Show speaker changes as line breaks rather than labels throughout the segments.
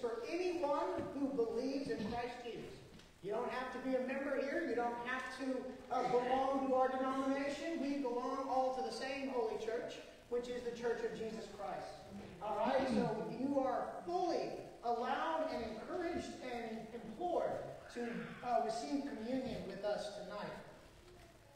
For anyone who believes in Christ Jesus. You don't have to be a member here. You don't have to uh, belong to our denomination. We belong all to the same holy church, which is the Church of Jesus Christ. All right? So you are fully allowed and encouraged and implored to uh, receive communion with us tonight.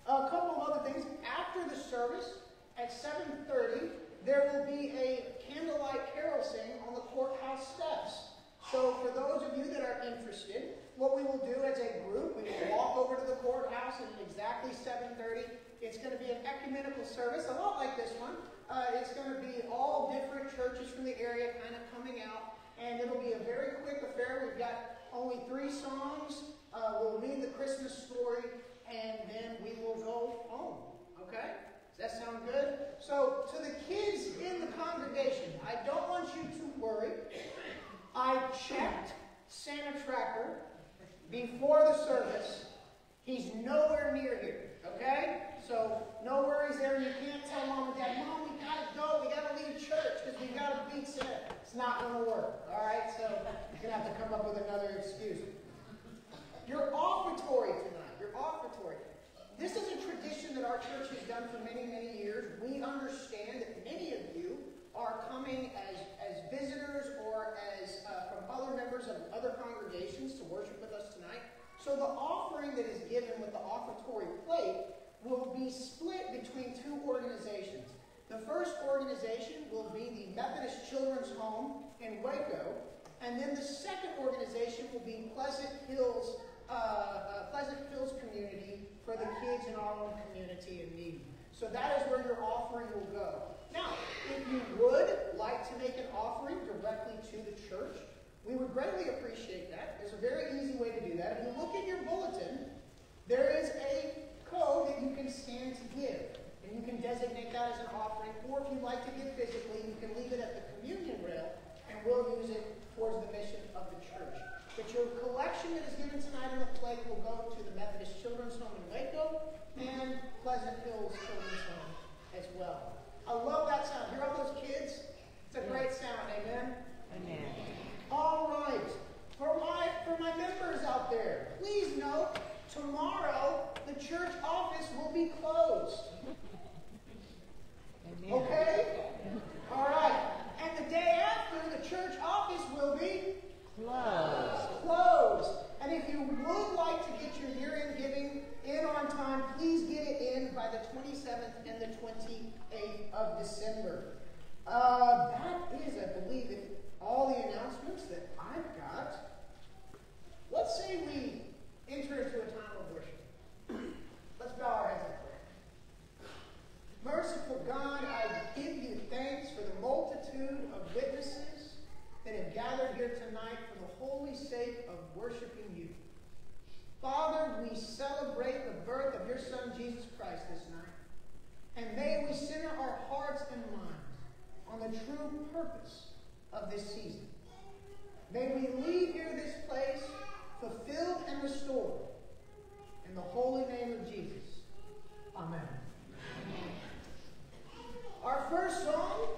A couple of other things. After the service, at 7.30, there will be a candlelight carol sing on the courthouse steps. So for those of you that are interested, what we will do as a group, we will walk over to the courthouse at exactly 7.30. It's going to be an ecumenical service, a lot like this one. Uh, it's going to be all different churches from the area kind of coming out, and it'll be a very quick affair. We've got only three songs. Uh, we'll read the Christmas story, and then we will go home. Okay? Does that sound good? So, to the kids in the congregation, I don't want you to worry. I checked Santa Tracker before the service. He's nowhere near here. Okay? So no worries there. You can't tell mom and dad, Mom, we gotta go. We gotta leave church because we gotta beat Santa. It's not gonna work. All right? So you're gonna have to come up with another excuse. Your offertory tonight. Your offertory. This is a tradition that our church has done for many, many years. We understand that many of you are coming as, as visitors or as uh, from other members of other congregations to worship with us tonight. So the offering that is given with the offertory plate will be split between two organizations. The first organization will be the Methodist Children's Home in Waco, and then the second organization will be Pleasant Hills, uh, uh, Pleasant Hills Community for the kids in our own community in need. So that is where your offering will go. Now, if you would like to make an offering directly to the church, we would greatly appreciate that. There's a very easy way to do that. If you look in your bulletin, there is a code that you can scan to give. And you can designate that as an offering. Or if you'd like to give physically, you can leave it at the communion rail, and we'll use it towards the mission of the church. But your collection that is given tonight in the plate will go to the Methodist Children's Home in Waco and Pleasant Hills Children's Home as well. I love that sound. Hear all those kids? It's a great sound. Amen?
Amen.
All right. For my, for my members out there, please note, tomorrow the church office will be closed.
Amen.
Okay? All right. And the day after, the church office will be
closed.
closed. And if you would like to get your year-end giving in on time, please get it in by the 27th and the 28th of December. Uh, that is, I believe, it, all the announcements that I've got. Let's say we enter into a time of worship. Let's bow our heads in prayer. Merciful God, I give you thanks for the multitude of witnesses that have gathered here tonight for the holy sake of worshiping you. Father, we celebrate the birth of your Son, Jesus Christ, this night. And may we center our hearts and minds on the true purpose of this season. May we leave here this place fulfilled and restored. In the holy name of Jesus. Amen. Our first song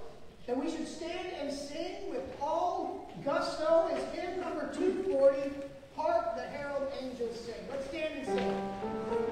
that we should stand and sing with all gusto is hymn number 240, Hark the Herald Angels Sing. Let's stand and sing.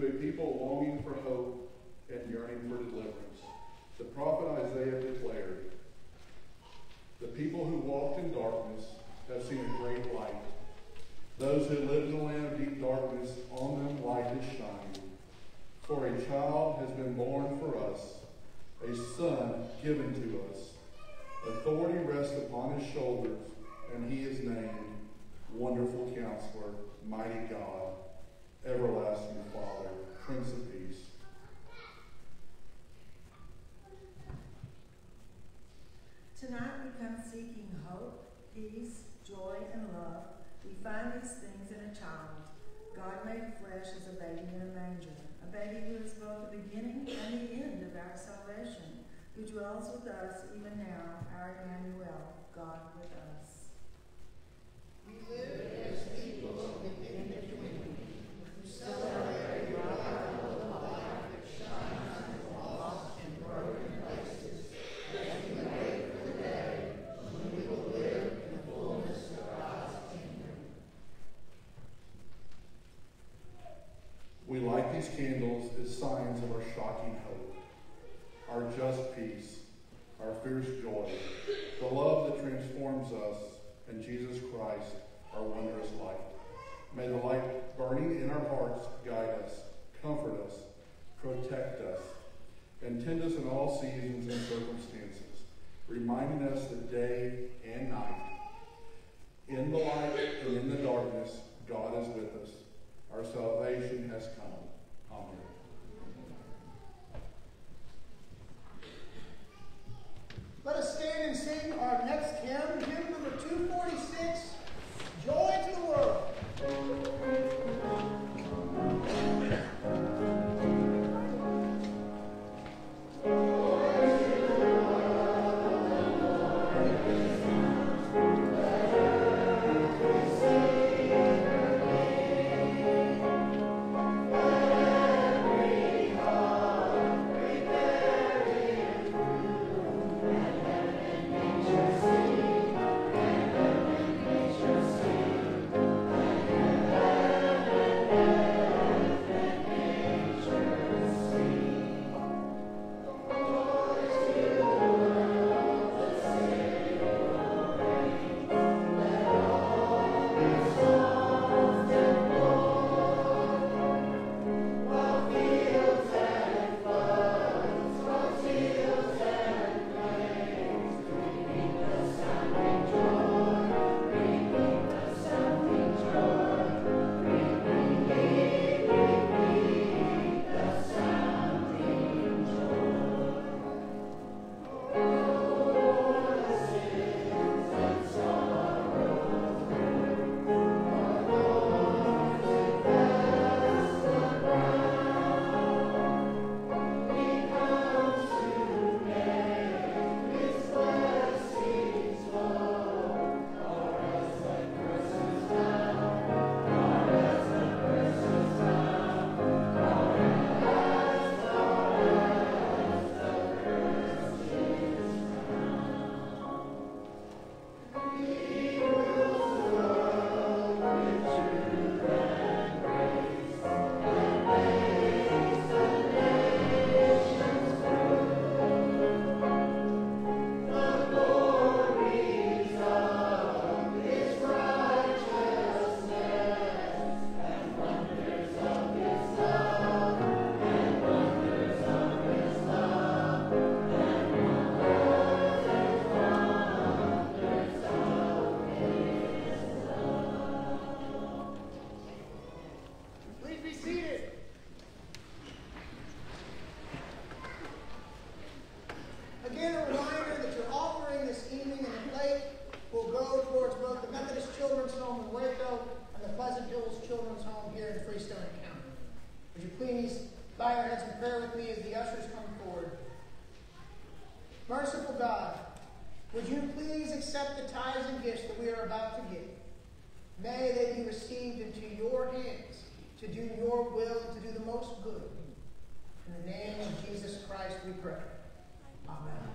to
a people longing for hope
dwells with us even now, our Emmanuel, God with us.
We live.
Amen.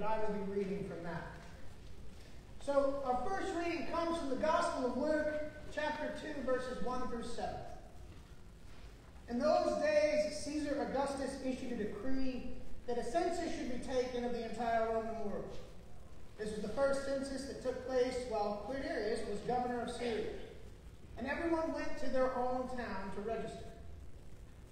But I will be reading from that. So our first reading comes from the Gospel of Luke, chapter 2, verses 1 through 7. In those days, Caesar Augustus issued a decree that a census should be taken of the entire Roman world. This was the first census that took place while Quirinius was governor of Syria. And everyone went to their own town to register.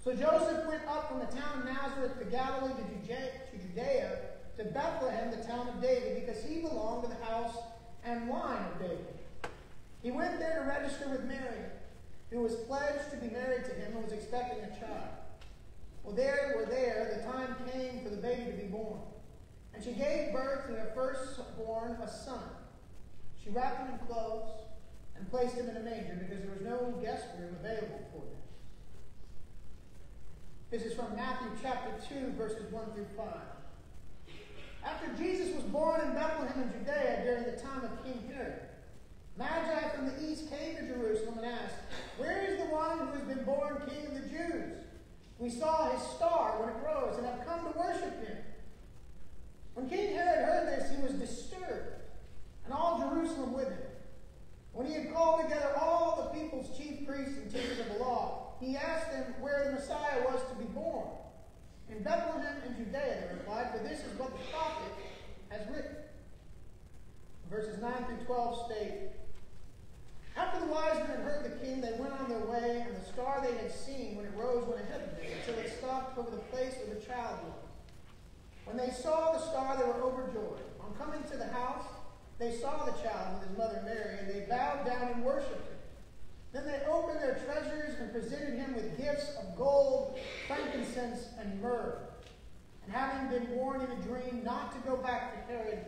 So Joseph went up from the town of Nazareth to Galilee to Judea, to Bethlehem, the town of David, because he belonged to the house and line of David. He went there to register with Mary, who was pledged to be married to him and was expecting a child. Well, there were there, the time came for the baby to be born. And she gave birth to her firstborn, a son. She wrapped him in clothes and placed him in a manger because there was no guest room available for them. This is from Matthew chapter 2, verses 1 through 5. After Jesus was born in Bethlehem in Judea during the time of King Herod, Magi from the east came to Jerusalem and asked, Where is the one who has been born King of the Jews? We saw his star when it rose and have come to worship him. When King Herod heard this, he was disturbed, and all Jerusalem with him. When he had called together all the people's chief priests and teachers of the law, he asked them where the Messiah was to be born. In Bethlehem in Judea, they replied, for this is what the prophet has written. verses 9 through 12 state After the wise men heard the king, they went on their way, and the star they had seen when it rose went ahead of them until it stopped over the place where the child was. When they saw the star, they were overjoyed. On coming to the house, they saw the child with his mother Mary, and they bowed down and worshipped him. Then they opened their treasures and presented him with gifts of gold, frankincense, and myrrh. And having been warned in a dream not to go back to Herod,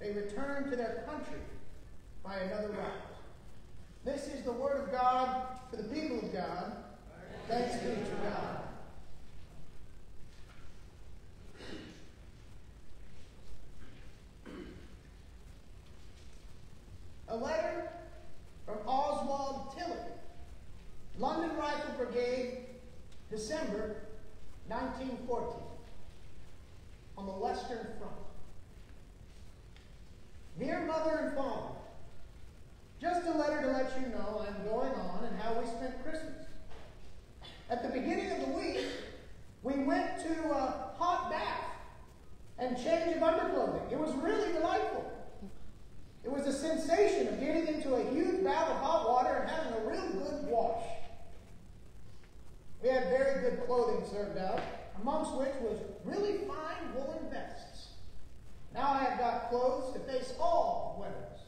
they returned to their country by another route. This is the word of God for the people of God. Thanks be to God. A letter from Oswald December 1914, on the Western Front. Dear Mother and Father, just a letter to let you know I'm going on and how we spent Christmas. At the beginning of the week, we went to a hot bath and change of underclothing. It was really delightful. It was a sensation of getting into a huge bath of hot water and having a real good wash. We had very good clothing served out, amongst which was really fine woolen vests. Now I have got clothes to face all weathers.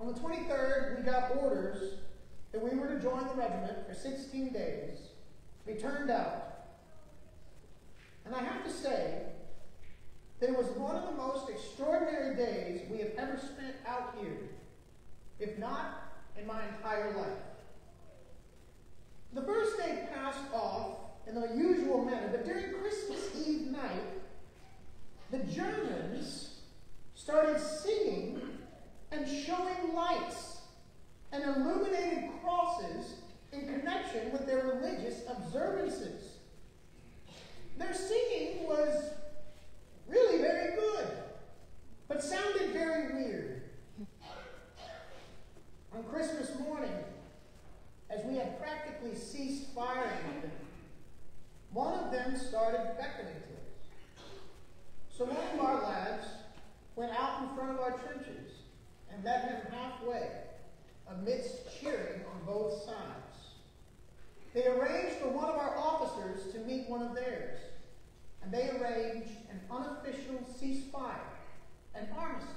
On the 23rd, we got orders that we were to join the regiment for 16 days. We turned out. And I have to say that it was one of the most extraordinary days we have ever spent out here, if not in my entire life. The first day passed off in the usual manner, but during Christmas Eve night, the Germans started singing and showing lights and illuminated crosses in connection with their religious observances. Their singing was really very good, but sounded very weird. On Christmas morning, as we had practically ceased firing at them, one of them started beckoning to us. So one of our lads went out in front of our trenches and led him halfway amidst cheering on both sides. They arranged for one of our officers to meet one of theirs, and they arranged an unofficial ceasefire, an armistice,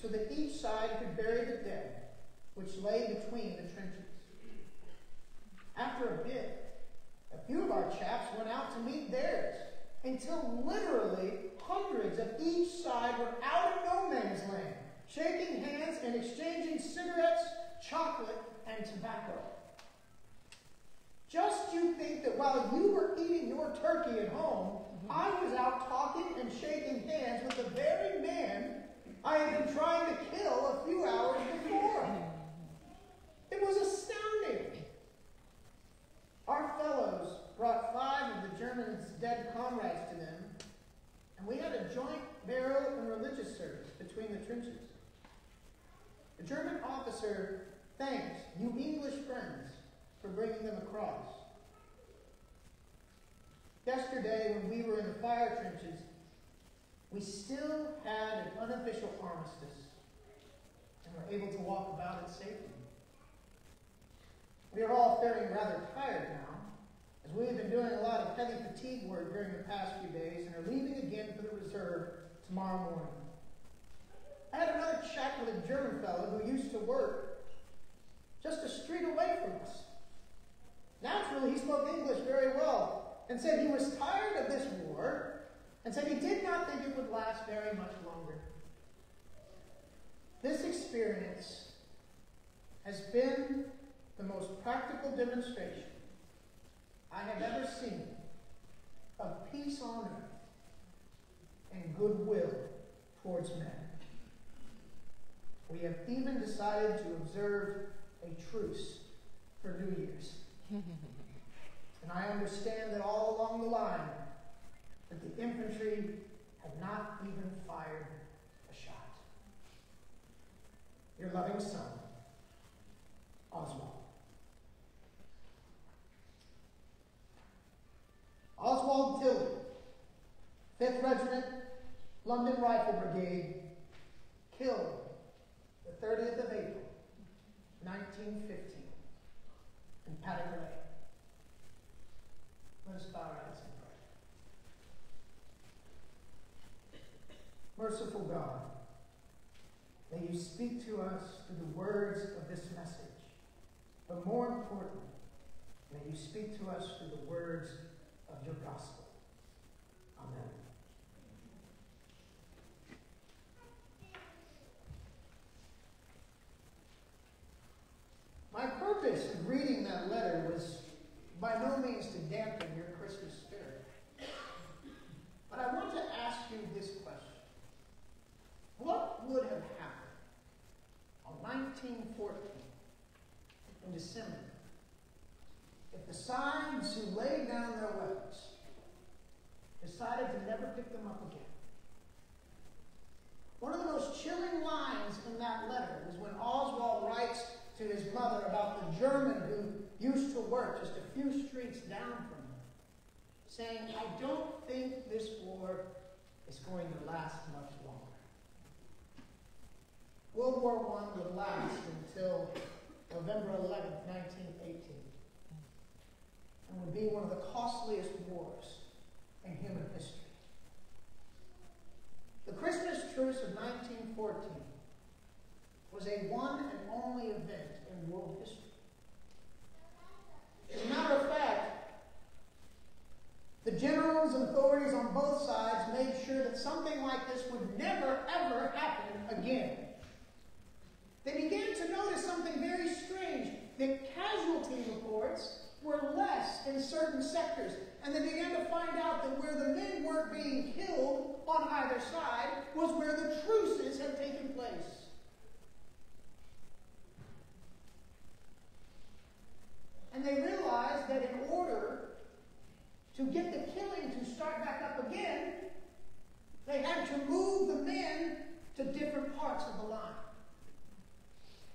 so that each side could bury the dead, which lay between the trenches. After a bit, a few of our chaps went out to meet theirs, until literally hundreds of each side were out in no man's land shaking hands and exchanging cigarettes, chocolate, and tobacco. Just you think that while you were eating your turkey at home, mm-hmm. I was out talking and shaking hands with the very man I had been trying to kill a few hours before. It was astounding. Our fellows brought five of the Germans' dead comrades to them, and we had a joint burial and religious service between the trenches. The German officer thanked you English friends for bringing them across. Yesterday, when we were in the fire trenches, we still had an unofficial armistice and were able to walk about it safely. We are all feeling rather tired now, as we have been doing a lot of heavy fatigue work during the past few days and are leaving again for the reserve tomorrow morning. I had another chat with a German fellow who used to work just a street away from us. Naturally, he spoke English very well and said he was tired of this war and said he did not think it would last very much longer. This experience has been the most practical demonstration I have ever seen of peace on earth and goodwill towards men. We have even decided to observe a truce for New Year's. and I understand that all along the line that the infantry have not even fired a shot. Your loving son, Brigade, killed the 30th of April, 1915, in Paddock Lake. Let us bow our heads and pray. Merciful God, may you speak to us through the words of this message, but more importantly, may you speak to us through the words of your gospel. Amen. My purpose in reading that letter was by no means to dampen your Christmas spirit. But I want to ask you this question What would have happened on 1914 in December if the Psides who laid down their weapons decided to never pick them up again? One of the most chilling lines in that letter was when Oswald writes to his mother about the German who used to work just a few streets down from him, saying, I don't think this war is going to last much longer. World War I would last until November 11, 1918, and would be one of the costliest wars in human history. The Christmas truce of 1914 was a one and only event in world history. As a matter of fact, the generals and authorities on both sides made sure that something like this would never, ever happen again. They began to notice something very strange that casualty reports were less in certain sectors. And they began to find out that where the men weren't being killed on either side was where the truces had taken place. And they realized that in order to get the killing to start back up again, they had to move the men to different parts of the line.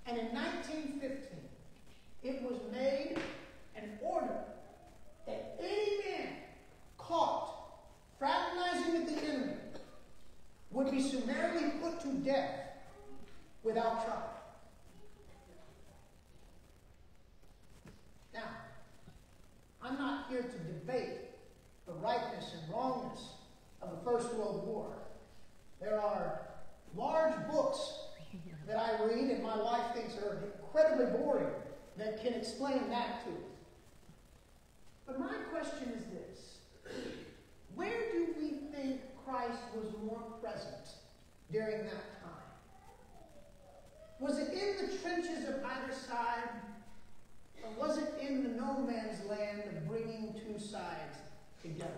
And in 1915, it was made an order that any man caught fraternizing with the enemy would be summarily put to death without trial. Now, I'm not here to debate the rightness and wrongness of the First World War. There are large books that I read and my wife thinks are incredibly boring that can explain that to us. But my question is this Where do we think Christ was more present during that time? Was it in the trenches of either side? Or was it in the no man's land of bringing two sides together?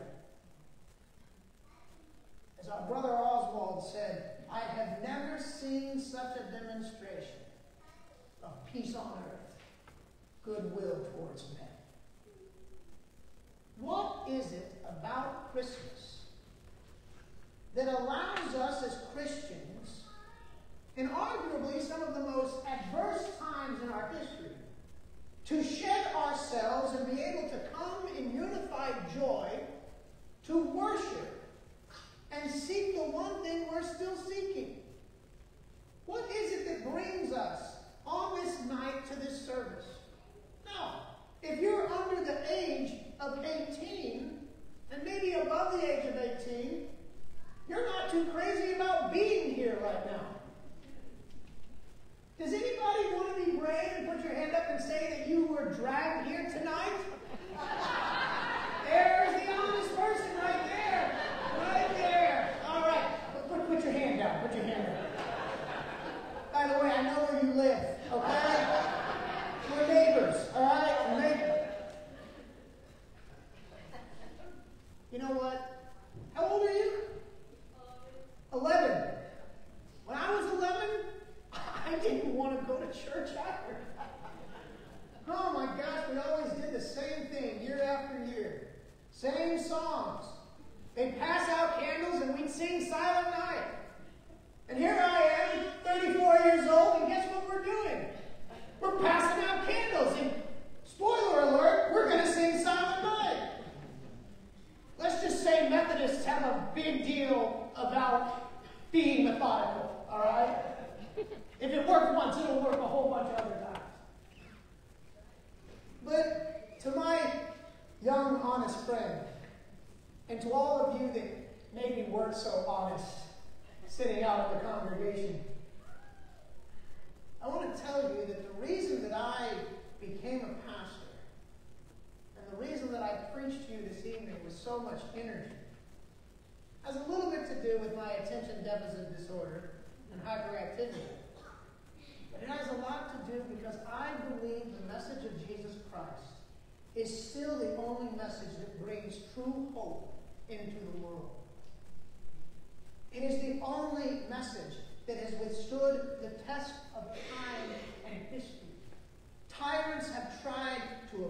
As our brother Oswald said, I have never seen such a demonstration of peace on earth, goodwill towards men. What is it about Christmas that allows us as Christians, in arguably some of the most adverse times in our history, to shed ourselves and be able to come in unified joy to worship and seek the one thing we're still seeking? What is it that brings us on this night to this service?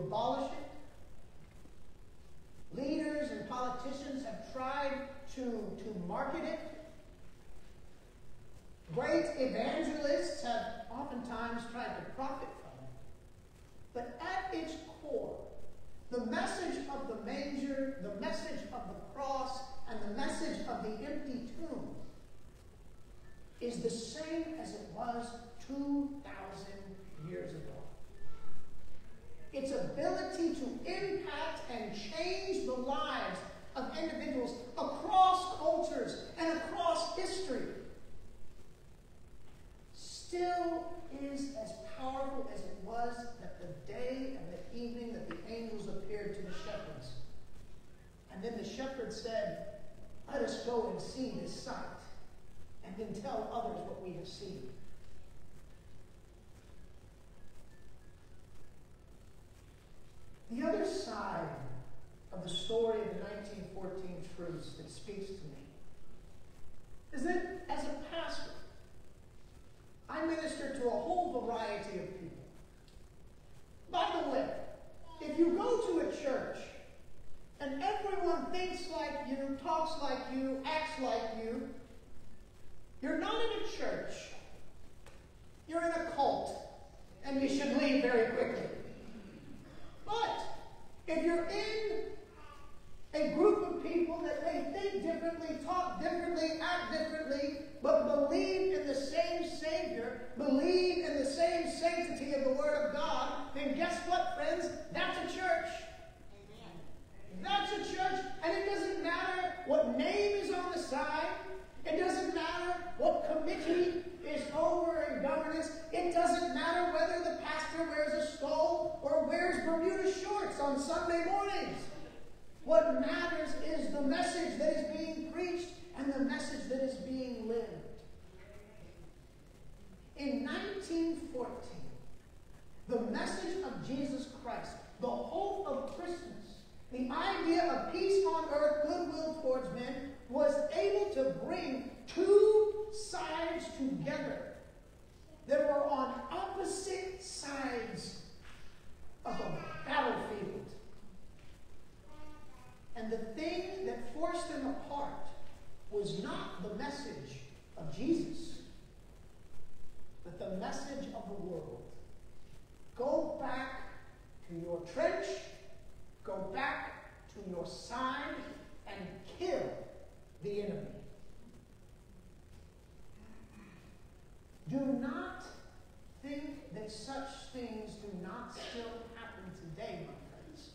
Abolish it. Leaders and politicians have tried to, to market it. Great evangelists have oftentimes tried to profit from it. But at its core, the message of the manger, the message of the cross, and the message of the empty tomb is the same as it was 2,000 years ago. Its ability to impact and change the lives of individuals across cultures and across history still is as powerful as it was that the day and the evening that the angels appeared to the shepherds. And then the shepherds said, Let us go and see this sight, and then tell others what we have seen. The other side of the story of the 1914 truce that speaks to me is that as a pastor, I minister to a whole variety of people. By the way, if you go to a church and everyone thinks like you, talks like you, acts like you, you're not in a church. You're in a cult. And you should leave very quickly. But if you're in a group of people that may think differently, talk differently, act differently, but believe in the same Savior, believe in the same sanctity of the Word of God, then guess what, friends? That's a church. Amen. That's a church, and it doesn't matter what name is on the side. It doesn't matter what committee is over in governance. It doesn't matter whether the pastor wears a skull or wears Bermuda shorts on Sunday mornings. What matters is the message that is being preached and the message that is being lived. In 1914, the message of Jesus Christ, the hope of Christmas, the idea of peace on earth, goodwill towards men, was able to bring two sides together that were on opposite sides of a battlefield. And the thing that forced them apart was not the message of Jesus, but the message of the world. Go back to your trench, go back to your side, and kill the enemy. Do not think that such things do not still happen today, my friends.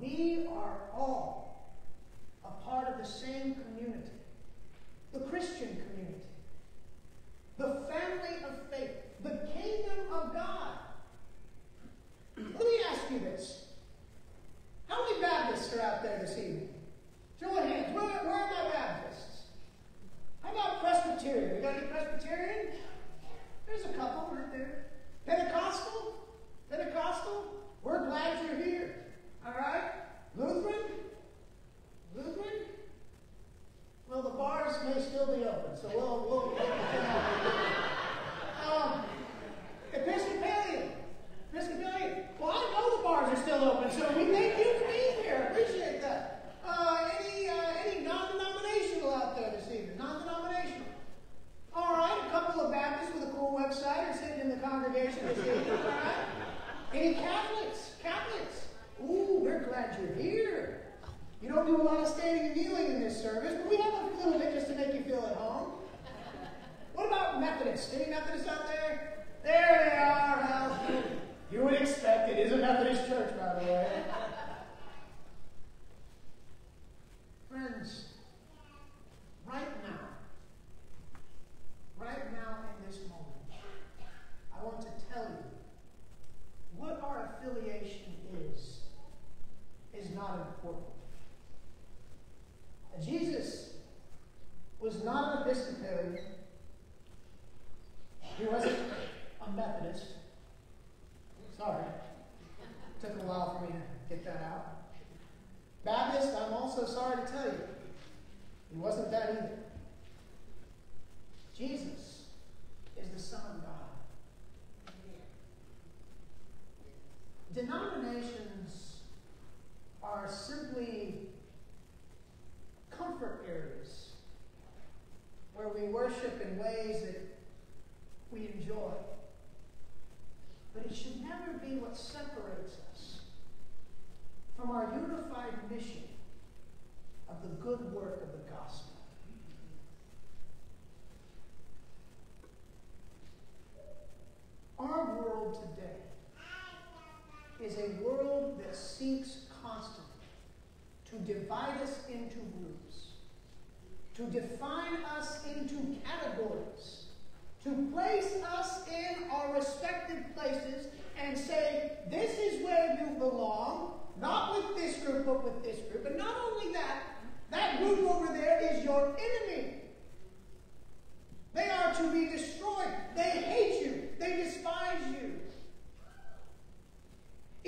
We are all a part of the same community, the Christian community, the family of faith, the kingdom of God. Let me ask you this. How many Baptists are out there this evening? Show of hands. Where, where are my Baptists? How about Presbyterian? We got any Presbyterian? There's a couple right there. Pentecostal? Pentecostal? We're glad you're here. All right? Lutheran? Lutheran? Well, the bars may still be open, so we'll, we'll, we'll um, Episcopalian. Episcopalian. Well, I know the bars are still open, so we thank you for being here. Appreciate that. Uh, any uh, any non-denominational out there this evening? Non-denominational. All right, a couple of Baptists with a cool website are sitting in the congregation this evening.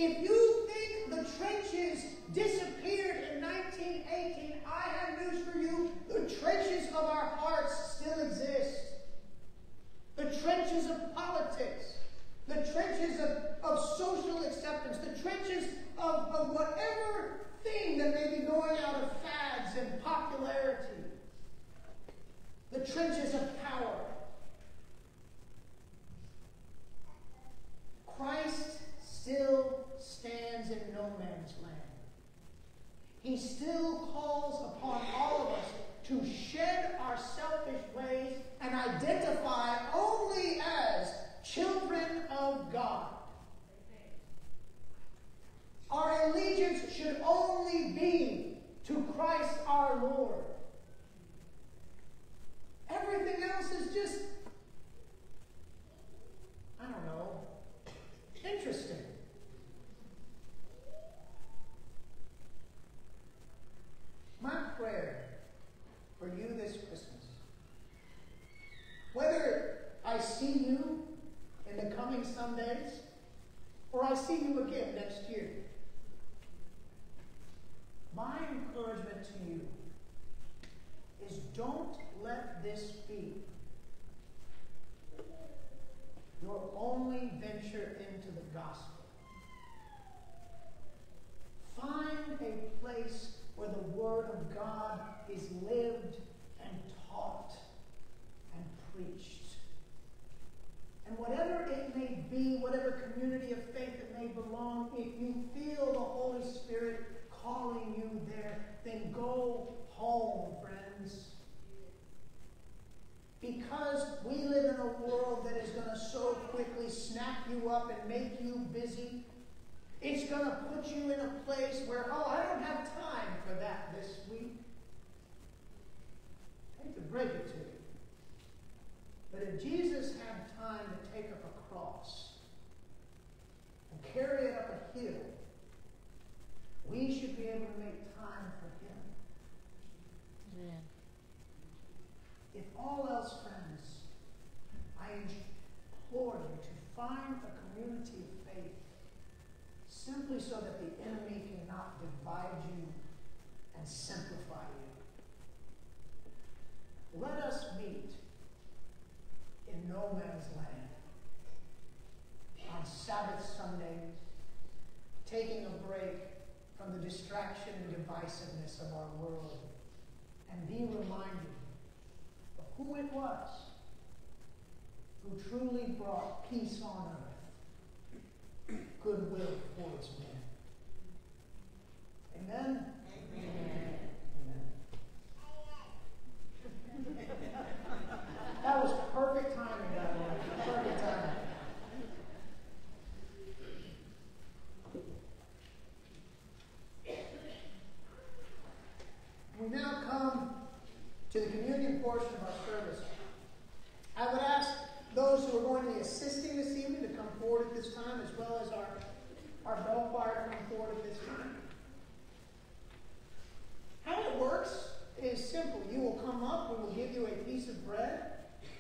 If you It's going to put you in a place where, oh, I don't have time for that this week. I hate to break it to you. But if Jesus had time to take up a cross and carry it up a hill, we should be able to make time for him.
Amen.
If all else, friends, I implore you to find a community simply so that the enemy cannot divide you and simplify you. Let us meet in no man's land on Sabbath Sundays, taking a break from the distraction and divisiveness of our world, and be reminded of who it was who truly brought peace on earth goodwill towards men. Amen?
Amen.
at this time, as well as our, our bell choir from board at this time. How it works is simple. You will come up, we will give you a piece of bread,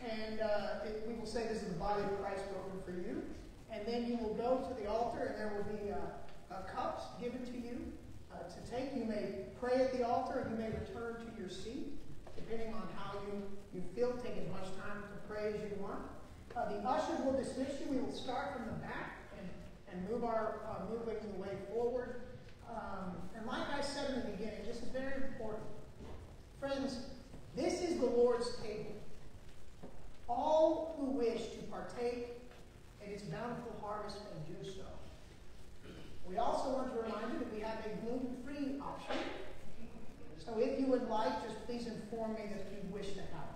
and uh, it, we will say this is the body of Christ broken for you. And then you will go to the altar, and there will be uh, uh, cups given to you uh, to take. You may pray at the altar, and you may return to your seat, depending on how you, you feel. Take as much time to pray as you want. Uh, the ushers will dismiss you. We will start from the back and, and move our uh, moving the way forward. Um, and like I said in the beginning, this is very important. Friends, this is the Lord's table. All who wish to partake in its bountiful harvest may do so. We also want to remind you that we have a gluten-free option. So if you would like, just please inform me that you wish to have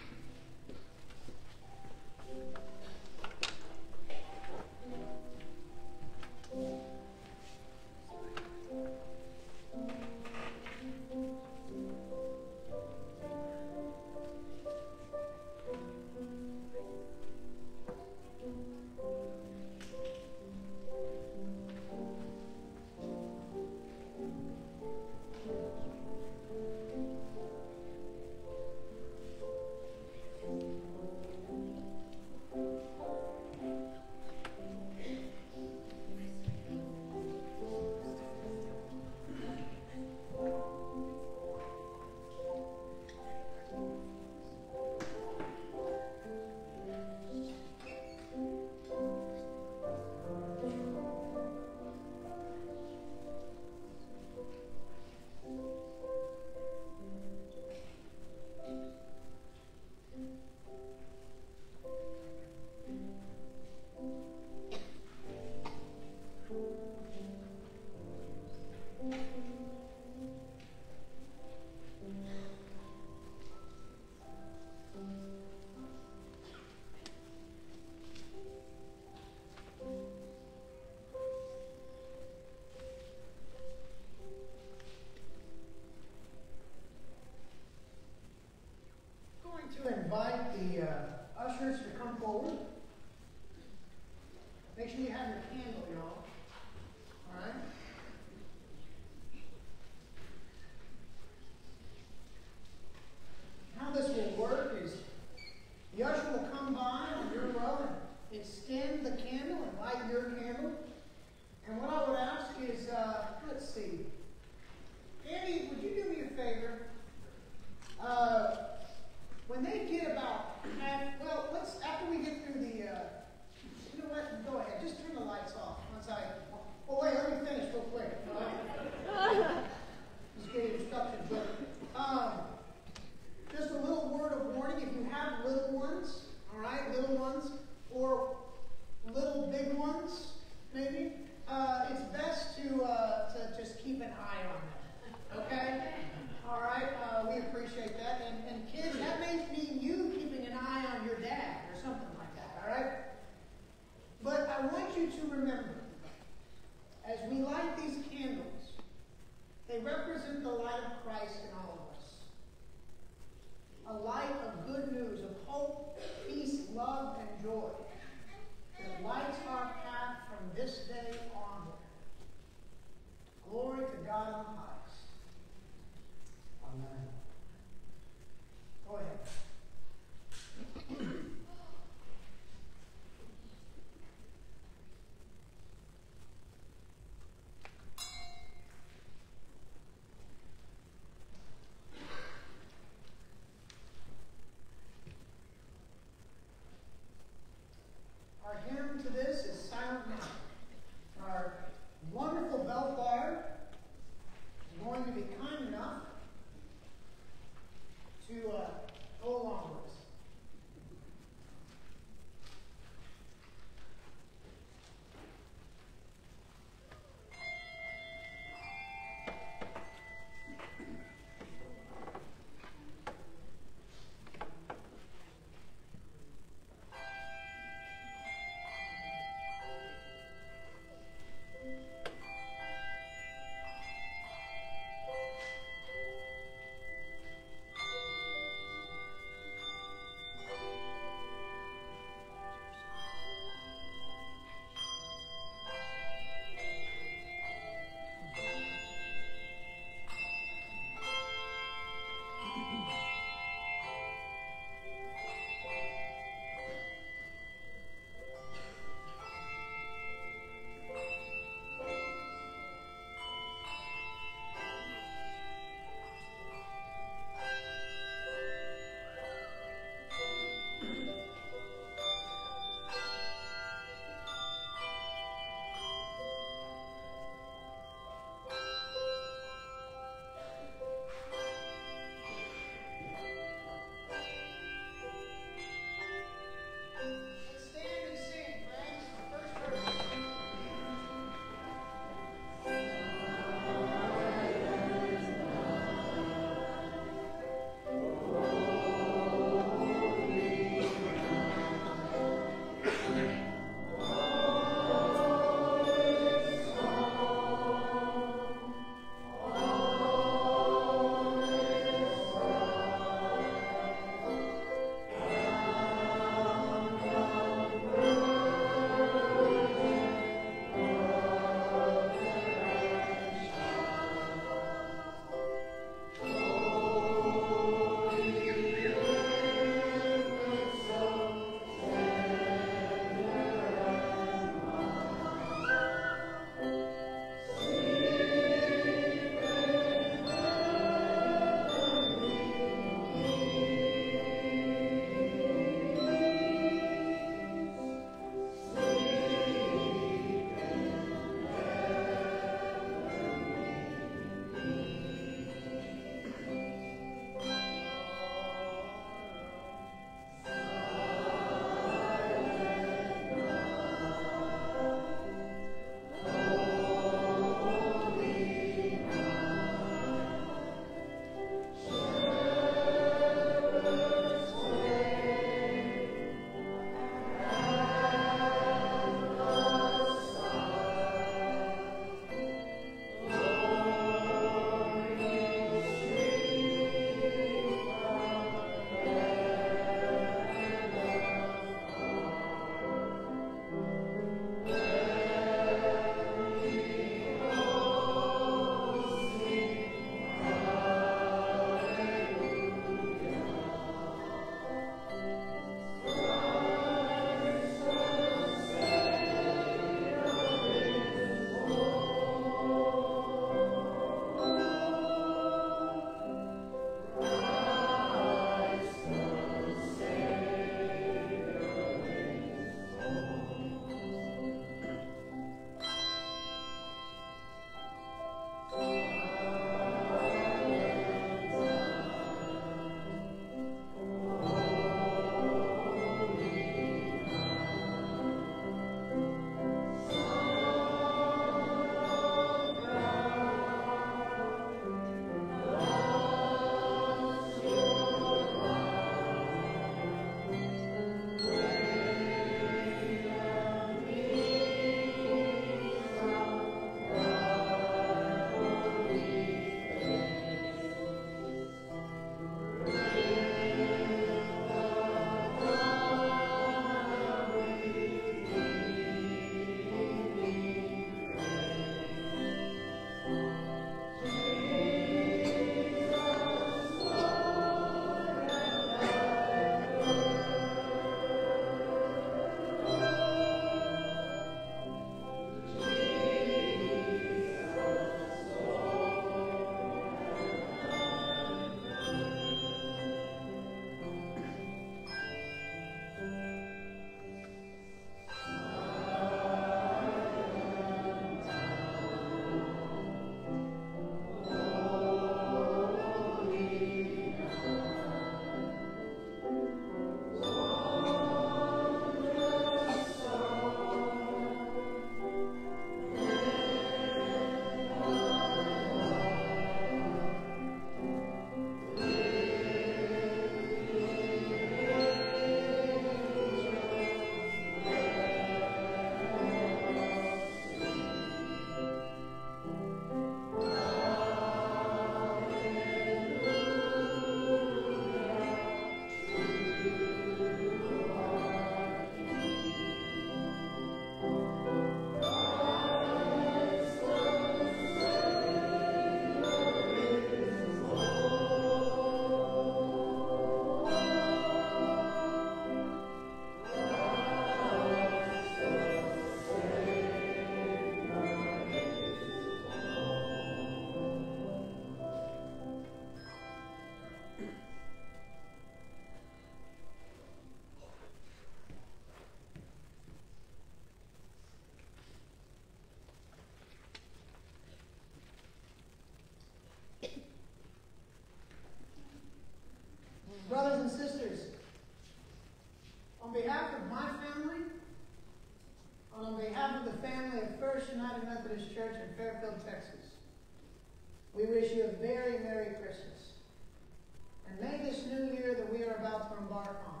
to embark on.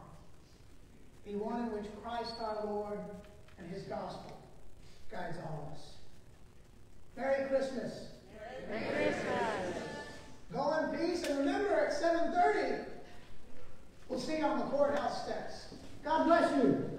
Be one in which Christ our Lord and his gospel guides all of us. Merry Christmas.
Merry Christmas.
Go in peace and remember at 7.30, we'll see you on the courthouse steps. God bless you.